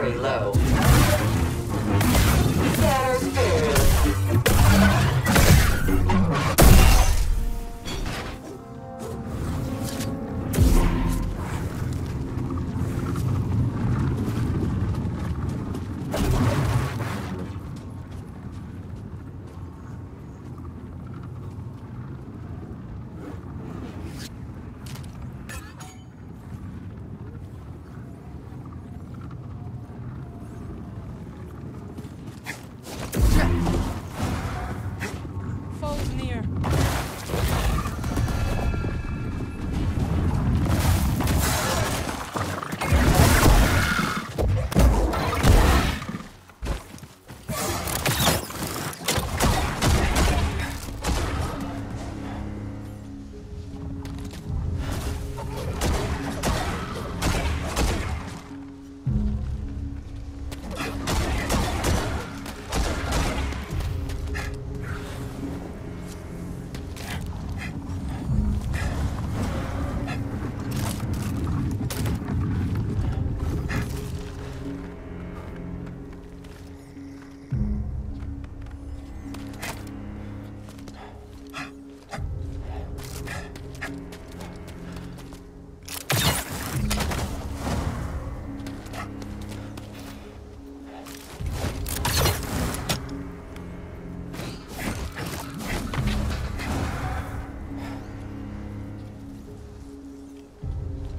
very low.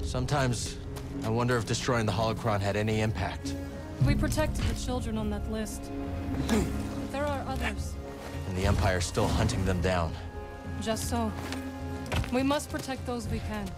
Sometimes I wonder if destroying the holocron had any impact. We protected the children on that list. there are others. And the Empire's still hunting them down. Just so. We must protect those we can.